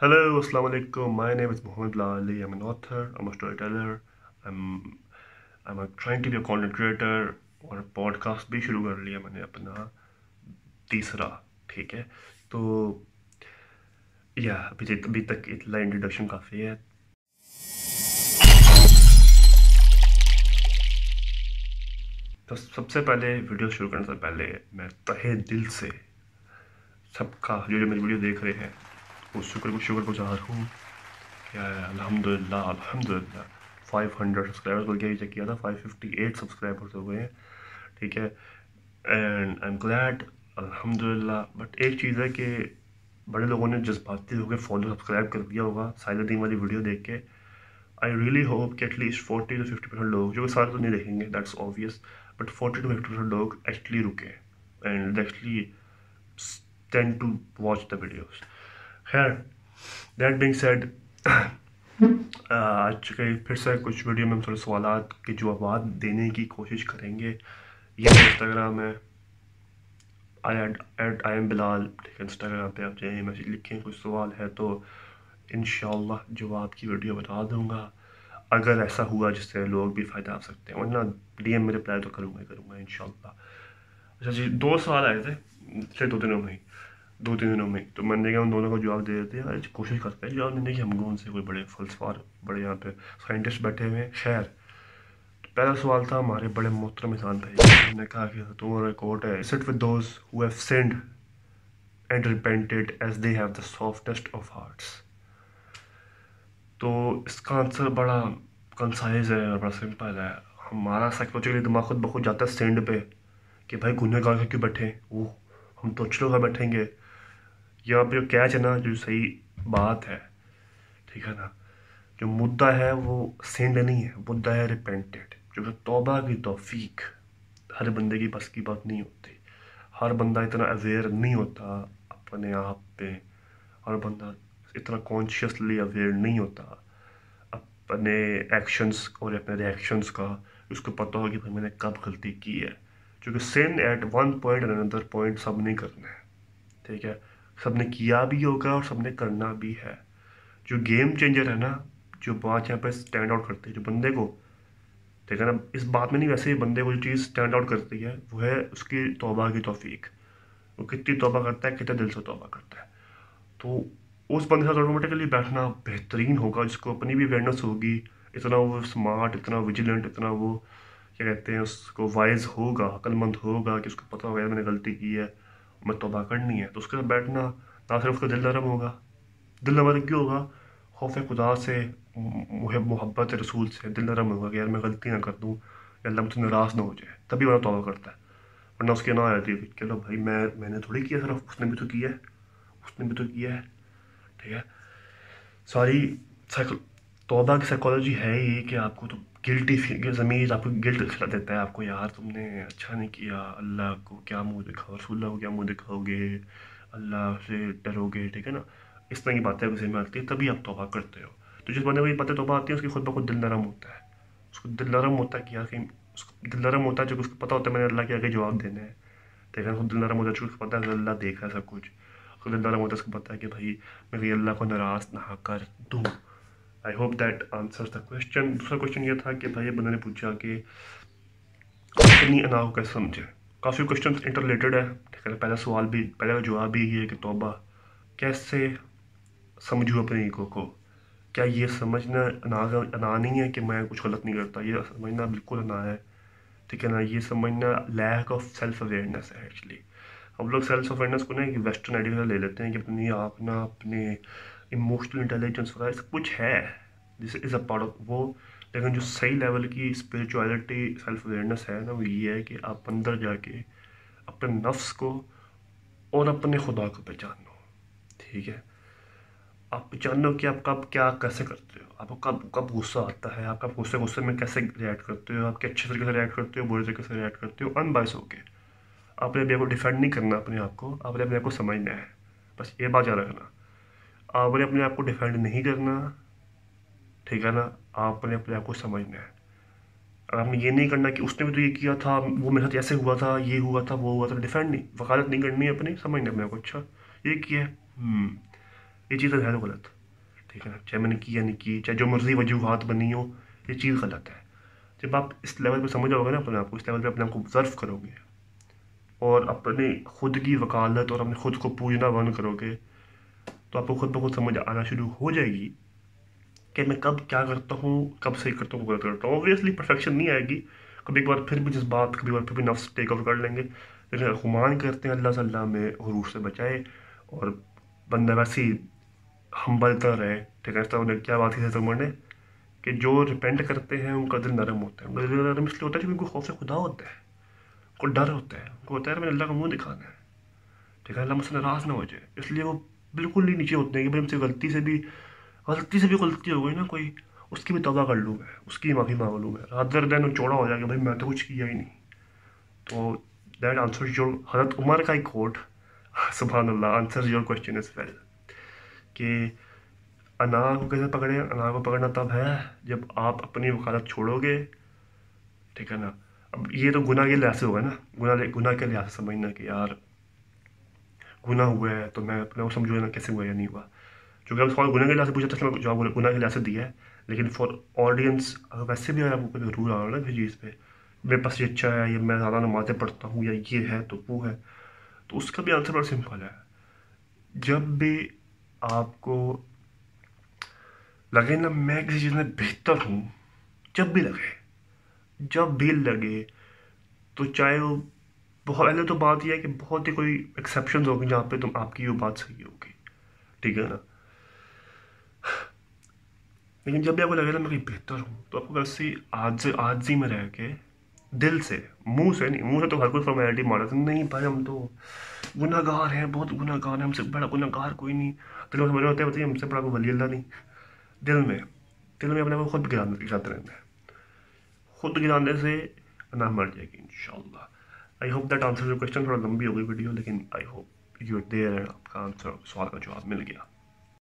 Hello, Assalamu alaikum. My name is Muhammad Ali. I'm an author, I'm a storyteller, I'm I'm a, trying to be a content creator और podcast भी शुरू कर लिया मैंने अपना तीसरा ठीक है तो या अभी तक अभी तक इतना इंट्रोडक्शन काफ़ी है तो सबसे पहले वीडियो शुरू करने से पहले मैं तहे दिल से सबका जो जो मेरी वीडियो देख रहे हैं वो शुक्र शुक्र गुजार हूँ। क्या अल्हम्दुलिल्लाह अल्हम्दुलिल्लाह। 500 सब्सक्राइबर्स बोल के चेक किया था 558 सब्सक्राइबर्स हो गए। हैं ठीक है? एंड आई एम ग्लैड अल्हम्दुलिल्लाह। बट एक चीज़ है कि बड़े लोगों ने जज्बाती होकर फॉलो सब्सक्राइब कर दिया होगा साइलदीन वाली वीडियो देख के। आई रियली होप कि at least forty to fifty percent लोग, जो सारे तो नहीं देखेंगे that's obvious but forty to fifty percent लोग एक्चुअली रुके। And actually tend to watch the videos खैर दैट बिंग सेड आज के फिर से कुछ वीडियो में हम थोड़े सवाल के जवाब देने की कोशिश करेंगे। ये इंस्टाग्राम है। I add I am Bilal Instagram पे आप जाइए मैसेज लिखें कुछ सवाल है तो इन जवाब की वीडियो बता दूँगा। अगर ऐसा हुआ जिससे लोग भी फ़ायदा आ सकते हैं, वरना डी एम में रिप्लाई तो करूँगा ही करूँगा इन अच्छा जी, दो सवाल आए थे पिछले दो दिनों में ही। दो तीन दिनों में। तो मैंने कहा उन दोनों को जवाब दे देते हैं कोशिश करते हैं जवाब देने की हमको उनसे कोई बड़े फलसफार बड़े यहाँ पे साइंटिस्ट बैठे हुए हैं? खैर तो पहला सवाल था हमारे बड़े मोहतरम इंसान भाई उन्होंने कहा कि तुम्हारा कोट है। Sit with those who have sinned and repented as they have the softest of hearts तो इसका आंसर बड़ा कंसाइज है और बड़ा सिंपल है। हमारा साइकोलॉजिकली दिमाग खुद बहुत जाता है सेंड पे, कि भाई गुनहगार क्यों बैठे वो हम तो अच्छे लोग बैठेंगे। यहाँ पे जो कैच है ना, जो सही बात है, ठीक है ना? जो मुद्दा है वो सेंड नहीं है, मुद्दा है रिपेंटेड जो तोबा की तोफीक। हर बंदे की बस की बात नहीं होती। हर बंदा इतना अवेयर नहीं होता अपने आप पे, हर बंदा इतना कॉन्शियसली अवेयर नहीं होता अपने एक्शंस और अपने रिएक्शंस का, उसको पता हो कि भाई मैंने कब गलती की है। क्योंकि sin at one point and another point सब नहीं करना है, ठीक है? सबने किया भी होगा और सबने करना भी है। जो गेम चेंजर है ना, जो बात यहाँ पर स्टैंड आउट करती है, जो बंदे को ठीक है ना इस बात में नहीं, वैसे ही बंदे को जो चीज़ स्टैंड आउट करती है, वो है उसकी तोबा की तोफ़ीक। वो कितनी तोबा करता है, कितने दिल से तोबा करता है। तो उस बंदे से ऑटोमेटिकली बैठना बेहतरीन होगा, जिसको अपनी भी अवेयरनेस होगी, इतना वो स्मार्ट इतना विजिलेंट इतना वो, क्या कहते हैं, उसको वाइज होगा, अक्लमंद होगा कि उसको पता होगा मैंने गलती की है। मैं तोबा करनी है तो उसके साथ बैठना ना सिर्फ़ उसका दिल नरम होगा। दिल नरम क्यों होगा? खौफ खुदा से मोहब्बत रसूल से। दिल नरम होगा कि यार मैं गलती ना कर दूँ, या अल्लाह मुझसे नाराज़ ना हो जाए। तभी वह तोबा करता है। वरना उसके ना आती है चलो भाई, मैं, मैंने थोड़ी किया सिर्फ़, उसने भी तो किया है। उसने भी तो किया है। ठीक है? सारी तोबा की साइकोलॉजी है ही कि आपको तो गिल्टी ज़मीर आपको गिल्ट खिला देता है, आपको यार तुमने अच्छा नहीं किया, अल्लाह को क्या मुँह दिखाओ रसुल्ला को क्या मुँह दिखाओगे, अल्लाह से डरोगे, ठीक है ना? इस तरह की बातें गुस्से में आती है, तभी आप तोबा करते हो। तो जिस बंदे को ये बातें तोबा आती है, उसकी खुद ब खुद दिल नरम होता है। उसको दिल नरम होता है कि यार कहीं उसको दिल नरम होता है जो उसको पता होता है, मैंने अल्लाह के आगे जवाब देना है। ठीक है खुद दिल नरम होता है उसको पता है अल्लाह देख रहा है सब कुछ उसको दिल नरम होता है, उसको पता है कि भाई, मैं कहीं अल्लाह को नाराज़ ना कर दूँ। I hope that answers the question दूसरा क्वेश्चन ये था कि भाई बंदे ने पूछा कि अपनी अना कैसे समझे? काफ़ी क्वेश्चन इंटरलेटेड है। ठीक है, पहला सवाल भी, पहला जवाब भी ये है कि तोबा कैसे समझूँ अपने ईगो को? क्या ये समझना अना अना नहीं है कि मैं कुछ गलत नहीं करता? ये समझना बिल्कुल अना है। ठीक है ना, ये समझना लैक ऑफ़ सेल्फ अवेयरनेस है एक्चुअली हम लोग सेल्फ अवेयरनेस को ना कि वेस्टर्न आइडिया ले लेते हैं कि अपनी, आप ना अपने इमोशनल इंटेलिजेंस वगैरह सब कुछ है this is a part of वो, लेकिन जो सही लेवल की स्पिरिचुअलिटी सेल्फ अवेयरनेस है ना, वो ये है कि आप अंदर जाके अपने नफ्स को और अपने खुदा को पहचानो, ठीक है? आप पहचानो कि आप कब क्या कैसे करते हो, आपको कब कब गुस्सा आता है, आप कब गुस्से गुस्से में कैसे रिएक्ट करते हो, आप अच्छे तरीके से रिएक्ट करते हो, बुरे तरीके से रिएक्ट करते हो अनबाइस होके। आपने अपने आप को डिफेंड नहीं करना अपने आप को, आपने अपने आप को समझना है। बस ये बात याद रखना। आपने अपने आप को डिफेंड नहीं करना ठीक है ना? आपने अपने आप को समझना है। आपने ये नहीं करना कि उसने भी तो ये किया था वो मेरे साथ ऐसे हुआ था ये हुआ था वो हुआ था डिफेंड नहीं। वकालत नहीं करनी है अपनी समझना अपने को अच्छा? ये किया हम्म, ये चीज़ है तो गलत ठीक है ना? चाहे मैंने की या नहीं की चाहे जो मर्ज़ी वजूहत बनी हो ये चीज़ गलत है। जब आप इस लेवल पर समझ जाओगे ना अपने आप को इस लेवल पर अपने आप को ऑब्ज़र्व करोगे और अपने खुद की वकालत और अपने खुद को पूजना बंद करोगे तो आपको खुद ब खुद समझ आना शुरू हो जाएगी कि मैं कब क्या करता हूँ, कब सही करता हूँ गलत करता हूँ। ऑब्वियसली परफेक्शन नहीं आएगी। कभी एक बार फिर भी जिस बात कभी बार फिर भी नफ्स टेक ओवर कर लेंगे। लेकिन हुमान करते हैं अल्लाह सल्लाह में हरूफ से बचाए और बंदा वैसे ही हम्बलता रहे। ठीक है इस तरह क्या बात की उमर ने कि जो रिपेंट करते हैं, उनका दिल नरम होता है। उनका दिल नरम इसलिए होता है क्योंकि उनको खौफ खुदा होता है। उनको डर होता है। उनको होता है मैंने अल्लाह का मुँह दिखाना है। ठीक है, अल्लाह मुझसे नाराज़ ना हो जाए। इसलिए वो बिल्कुल नहीं नीचे होते हैं कि भाई हमसे गलती से भी, गलती से भी गलती हो गई ना कोई, उसकी भी तोबा कर लूँ मैं, उसकी माफ़ी मांग लूँ मैं। रादर देन चौड़ा हो जाएगा, भाई मैं तो कुछ किया ही नहीं। तो दैट आंसर योर हज़रत उमर का ही कोट सुबह अल्लाह answer your question is well कि अनार को कैसे पकड़े, अना को पकड़ना तब है जब आप अपनी वकालत छोड़ोगे, ठीक है ना? अब ये तो गुना के लिहाज से होगा ना गुना गुना के लिहाज से समझना कि यार गुना हुआ है तो मैं अपने समझो ना कैसे हुआ या नहीं हुआ क्योंकि अब सवाल गुना के लिहाज से पूछा था जो आप गुना के लिहाज से दिया है लेकिन फॉर ऑडियंस अगर वैसे भी अगर आपको रूल आ रहा है ना किसी चीज़ पर मेरे पास ये अच्छा है या मैं ज़्यादा नमाज़ें पढ़ता हूँ या ये है तो वो है तो उसका भी आंसर बड़ा सिंपल है जब भी आपको लगे ना मैं किसी चीज़ में बेहतर हूँ जब भी लगे जब भी लगे तो चाहे वो बहुत पहले तो बात यह है कि बहुत ही कोई एक्सेप्शन होगी जहाँ पे तुम, आपकी वो बात सही होगी। ठीक है ना? लेकिन जब भी आपको लगेगा मैं कहीं बेहतर हूँ तो आपको वैसे आज आज में रह के दिल से, मुँह से नहीं, मुँह से तो हर कोई फॉर्मेलिटी मारा था नहीं भाई हम तो गुनागार हैं, बहुत गुनागार हैं, हमसे बड़ा गुनागार कोई नहीं। दिल में समझ होते हैं हमसे बड़ा कोई वली अल्लाह नहीं। दिल में दिल में अपने को खुद गिरा गिराते रहना है। खुद गिराने से ना मर जाएगी in I hope that answer your question थोड़ा लंबी हो गई वीडियो लेकिन आई होप यू देयर आपका आंसर सवाल का जवाब मिल गया।